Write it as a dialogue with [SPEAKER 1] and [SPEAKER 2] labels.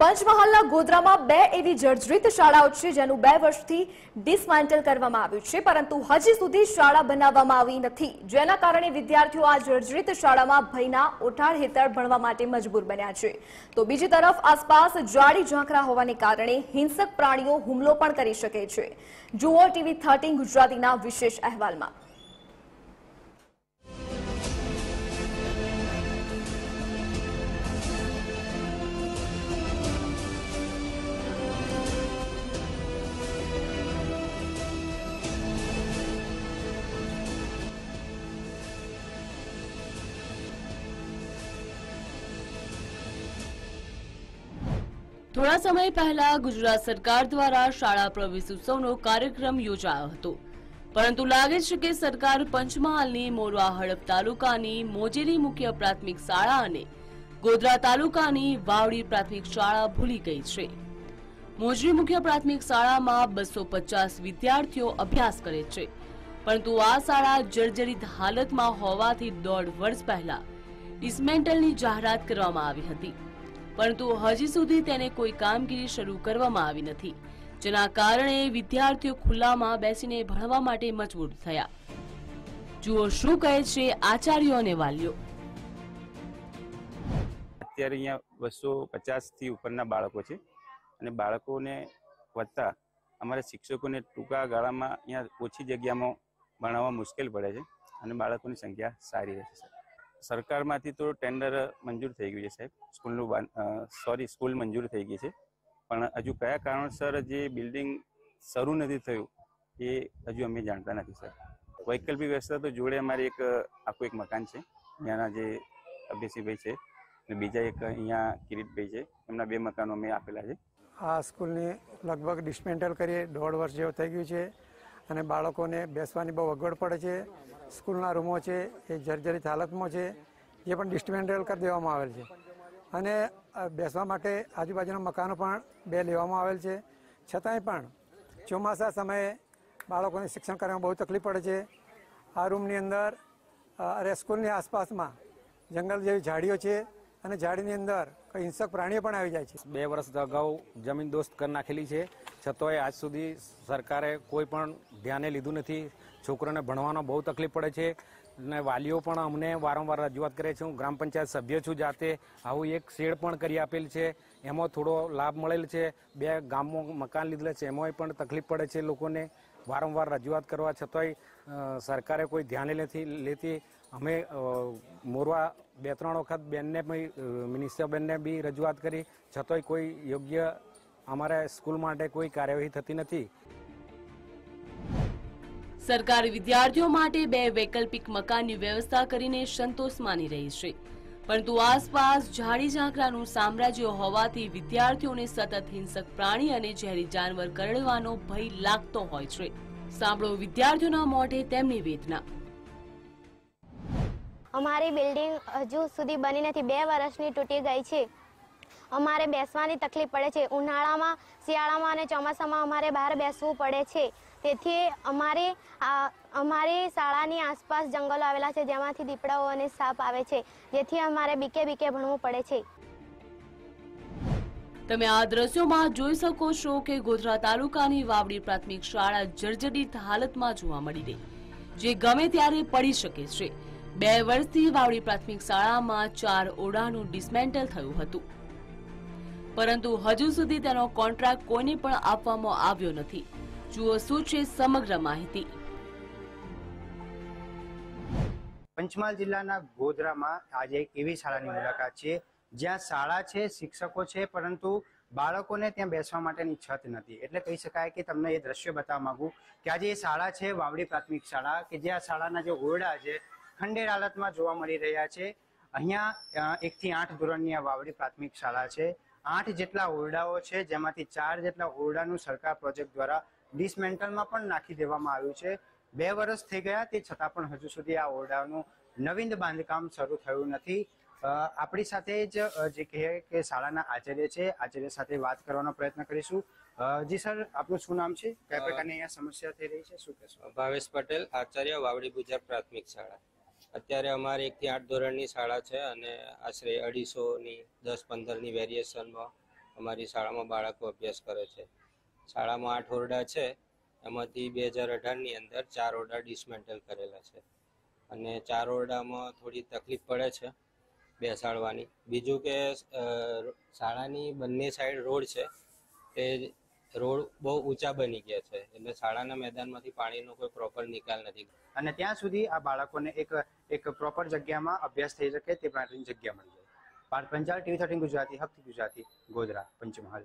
[SPEAKER 1] પંચમહાલના ગોધરામાં બે એવી જર્જરિત શાળાઓ છે જેનું બે વર્ષથી ડિસમેન્ટલ કરવામાં આવ્યું છે, પરંતુ હજી સુધી શાળા બનાવવામાં આવી નથી. જેના કારણે વિદ્યાર્થીઓ આ જર્જરિત શાળામાં ભયના ઓઠાળ હેઠળ ભણવા માટે મજબૂર બન્યા છે. તો બીજી તરફ આસપાસ જાડી ઝાંખરા હોવાને કારણે હિંસક પ્રાણીઓ હુમલો પણ કરી શકે છે. જુઓ ટીવી થર્ટીન ગુજરાતીના વિશેષ અહેવાલમાં.
[SPEAKER 2] થોડા સમય પહેલા ગુજરાત સરકાર દ્વારા શાળા પ્રવેશ ઉત્સવનો કાર્યક્રમ યોજાયો હતો. પરંતુ લાગે છે કે સરકાર પંચમહાલની મોરવા હડપ તાલુકાની મોજેલી મુખ્ય પ્રાથમિક શાળા અને ગોધરા તાલુકાની વાવડી પ્રાથમિક શાળા ભૂલી ગઈ છે. મોજરી મુખ્ય પ્રાથમિક શાળામાં બસો પચાસ વિદ્યાર્થીઓ અભ્યાસ કરે છે. પરંતુ આ શાળા જર્જરિત હાલતમાં હોવાથી દોઢ વર્ષ પહેલા ડિસમેન્ટલની જાહેરાત કરવામાં આવી હતી. પરંતુ હજી સુધી તેને કોઈ કામગીરી શરૂ કરવામાં આવી નથી. જેના કારણે વિદ્યાર્થીઓ ખુલ્લામાં બેસીને ભણવા માટે મજબૂર થયા. જુઓ શું કહે છે આચાર્યો અને વાલીઓ.
[SPEAKER 3] અત્યારે અહીંયા બસો પચાસથી ઉપરના બાળકો છે અને બાળકોને વધતા અમારા શિક્ષકોને ટૂંકા ગાળામાં અહીંયા ઓછી જગ્યામાં ભણાવવા મુશ્કેલ પડે છે અને બાળકોની સંખ્યા સારી રહે છે. સરકારમાંથી તો ટેન્ડર મંજૂર થઈ ગયું છે સાહેબ. સ્કૂલનું સોરી, સ્કૂલ મંજૂર થઈ ગઈ છે. પણ હજુ કયા કારણસર જે બિલ્ડિંગ શરૂ નથી થયું એ હજુ અમે જાણતા નથી સર વૈકલ્પિક વ્યવસ્થા તો જોડે અમારે એક, આખું એક મકાન છે. ત્યાંના જે અભ્યાસીભાઈ છે અને બીજા એક અહીંયા કિરીટભાઈ છે. એમના બે મકાનો અમે આપેલા છે.
[SPEAKER 4] આ સ્કૂલની લગભગ ડિસમેન્ટલ કરીએ. દોઢ વર્ષ જેવું થઈ ગયું છે અને બાળકોને બેસવાની બહુ અગવડ પડે છે. સ્કૂલના રૂમો છે, એ જર્જરિત હાલતમાં છે એ પણ ડિસમેન્ટલ કરી દેવામાં આવેલ છે. અને બેસવા માટે આજુબાજુના મકાનો પણ બે લેવામાં આવેલ છે. છતાંય પણ ચોમાસા સમયે બાળકોને શિક્ષણ કરવામાં બહુ તકલીફ પડે છે. આ રૂમની અંદર અરે, સ્કૂલની આસપાસમાં જંગલ જેવી ઝાડીઓ છે અને ઝાડીની અંદર કંઈ હિંસક પ્રાણીઓ પણ આવી જાય છે.
[SPEAKER 5] બે વર્ષ અગાઉ જમીન દોસ્ત કરી નાખેલી છે. છતાંય આજ સુધી સરકારે કોઈ પણ ધ્યાને લીધું નથી. છોકરોને ભણવાનો બહુ તકલીફ પડે છે અને વાલીઓ પણ અમને વારંવાર રજૂઆત કરે છે. હું ગ્રામ પંચાયત સભ્ય છું, જાતે આવું એક શેડ પણ કરી આપેલ છે. એમાં થોડો લાભ મળેલ છે. બે ગામમાં મકાન લીધેલા છે, એમાંય પણ તકલીફ પડે છે લોકોને વારંવાર રજૂઆત કરવા છતાંય સરકારે કોઈ ધ્યાને નથી લેતી. અમે મોરવા બે ત્રણ વખત બેનને મિનિસ્ટર બેનને બી રજૂઆત કરી. છતાંય કોઈ યોગ્ય અમારા સ્કૂલ માટે કોઈ કાર્યવાહી થતી નથી.
[SPEAKER 2] સરકાર વિદ્યાર્થીઓ માટે બે વૈકલ્પિક મકાનની વ્યવસ્થા કરીને સંતોષ માની રહી છે. પરંતુ આસપાસ ઝાડી ઝાંકરાનું સામ્રાજ્ય હોવાથી વિદ્યાર્થીઓને સતત હિંસક પ્રાણી અને ઝેરી જાનવર કરડવાનો ભય લાગતો હોય છે. સાંભળો વિદ્યાર્થીઓના મોઢે તેમની વેદના.
[SPEAKER 6] અમારી બિલ્ડિંગ હજુ સુધી બની નથી. બે વર્ષની તૂટી ગઈ છે. અમારે બેસવાની તકલીફ પડે છે. ઉનાળામાં, શિયાળામાં અને ચોમાસામાં અમારે બહાર બેસવું પડે છે. તેથી અમારી અમારી શાળાની આસપાસ જંગલો આવેલા છે, જેમાંથી દીપડાઓ અને સાપ આવે છે, જેથી અમારે બીકે બીકે ભણવું પડે છે.
[SPEAKER 2] તમે આ દ્રશ્યોમાં જોઈ શકો છો કે ગોધરા તાલુકાની વાવડી પ્રાથમિક શાળા જર્જરિત હાલતમાં જોવા મળી રહી, જે ગમે ત્યારે પડી શકે છે. બે વર્ષથી વાવડી પ્રાથમિક શાળામાં ચાર ઓરડાનું ડિસમેન્ટલ થયું હતું. પરંતુ હજુ સુધી તેનો કોન્ટ્રાક્ટ કોઈને પણ આપવામાં આવ્યો નથી. જુઓ શું છે સમગ્ર માહિતી.
[SPEAKER 7] પંચમહાલ જિલ્લાના ગોધરામાં આજે એક એવી શાળાની મુલાકાત છે, જ્યાં શાળા છે, શિક્ષકો છે, પરંતુ બાળકોને ત્યાં બેસવા માટેની છત નથી. એટલે કહી શકાય કે તમને એ દ્રશ્ય બતાવવા માંગુ કે આજે એ શાળા છે, વાવડી પ્રાથમિક શાળા, કે જે આ શાળાના જે ઓરડા છે, ખંડેર હાલતમાં જોવા મળી રહ્યા છે. અહીંયા એકથી આઠ ધોરણની આ વાવડી પ્રાથમિક શાળા છે. આઠ જેટલા ઓરડાઓ છે જેમાંથી ચાર જેટલા ઓરડાનું સરકાર પ્રોજેક્ટ દ્વારા ડિસમેન્ટલમાં પણ નાખી દેવામાં આવ્યું છે. બે વર્ષ થઈ ગયા તે છતાં પણ હજુ સુધી આ ઓરડાનું નવીન બાંધકામ શરૂ થયું નથી. આપણી સાથે જ જે કહે કે શાળાના આચાર્ય છે આચાર્ય સાથે વાત કરવાનો પ્રયત્ન કરીશું. જી સર આપનું શું નામ છે? કયા પ્રકારની અહીંયા સમસ્યા થઈ રહી છે? શું કહેશો?
[SPEAKER 8] ભાવેશ પટેલ આચાર્ય વાવડી ગુજરાત પ્રાથમિક શાળા. અત્યારે અમારે એકથી આઠ ધોરણની શાળા છે અને આશરે અઢીસોની દસ પંદરની વેરિએશનમાં અમારી શાળામાં બાળકો અભ્યાસ કરે છે. શાળામાં આઠ ઓરડા છે, એમાંથી બે હજાર અઢારની અંદર ચાર ઓરડા ડિસમેન્ટલ કરેલા છે. અને ચાર ઓરડામાં થોડી તકલીફ પડે છે બેસાડવાની. બીજું કે શાળાની બંને સાઈડ રોડ છે, તે રોડ બહુ ઊંચા બની ગયા છે. એટલે શાળાના મેદાનમાંથી પાણીનો કોઈ પ્રોપર નિકાલ નથી.
[SPEAKER 7] અને ત્યાં સુધી આ બાળકોને એક એક પ્રોપર જગ્યામાં અભ્યાસ થઈ શકે તે માટેની જગ્યા મળી જાય. પાર્થ પંચાલ ટીવી થર્ટીન ગુજરાતી, હકથી ગુજરાતી, ગોધરા, પંચમહાલ.